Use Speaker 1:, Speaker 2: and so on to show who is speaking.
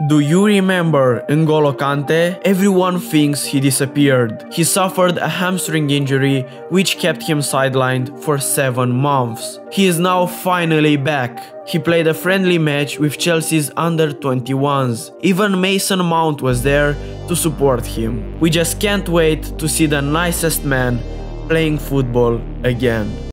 Speaker 1: Do you remember N'Golo Kante? Everyone thinks he disappeared. He suffered a hamstring injury which kept him sidelined for 7 months. He is now finally back. He played a friendly match with Chelsea's under 21s. Even Mason Mount was there to support him. We just can't wait to see the nicest man playing football again.